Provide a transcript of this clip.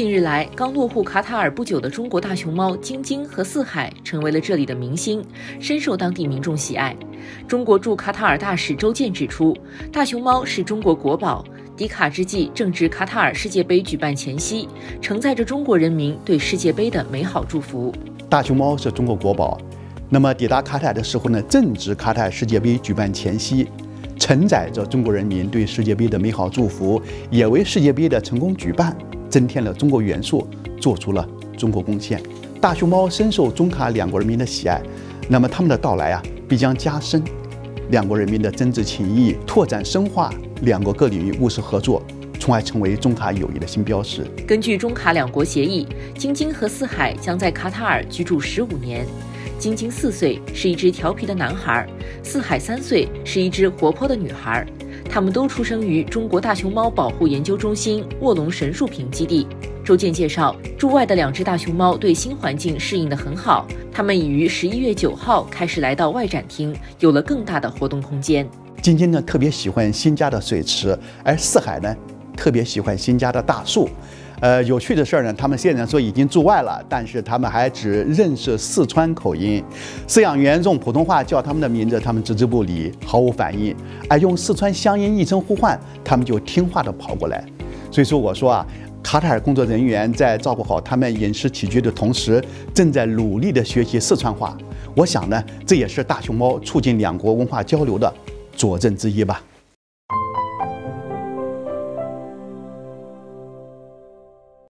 近日来，刚落户卡塔尔不久的中国大熊猫晶晶和四海成为了这里的明星，深受当地民众喜爱。中国驻卡塔尔大使周健指出，大熊猫是中国国宝。迪卡之际正值卡塔尔世界杯举办前夕，承载着中国人民对世界杯的美好祝福。大熊猫是中国国宝，那么抵达卡塔尔的时候呢，正值卡塔尔世界杯举办前夕，承载着中国人民对世界杯的美好祝福，也为世界杯的成功举办增添了中国元素，做出了中国贡献。大熊猫深受中卡两国人民的喜爱，那么他们的到来啊，必将加深两国人民的真挚情谊，拓展深化。两国各领域务实合作，从而成为中卡友谊的新标识。根据中卡两国协议，晶晶和四海将在卡塔尔居住十五年。晶晶四岁，是一只调皮的男孩；四海三岁，是一只活泼的女孩。他们都出生于中国大熊猫保护研究中心卧龙神树坪基地。周健介绍，驻外的两只大熊猫对新环境适应得很好，它们已于十一月九号开始来到外展厅，有了更大的活动空间。晶晶呢特别喜欢新家的水池，而四海呢特别喜欢新家的大树。呃，有趣的事儿呢，他们现在说已经驻外了，但是他们还只认识四川口音。饲养员用普通话叫他们的名字，他们置之不理，毫无反应；而用四川乡音一声呼唤，他们就听话的跑过来。所以说，我说啊，卡塔尔工作人员在照顾好他们饮食起居的同时，正在努力的学习四川话。我想呢，这也是大熊猫促进两国文化交流的。佐证之一吧。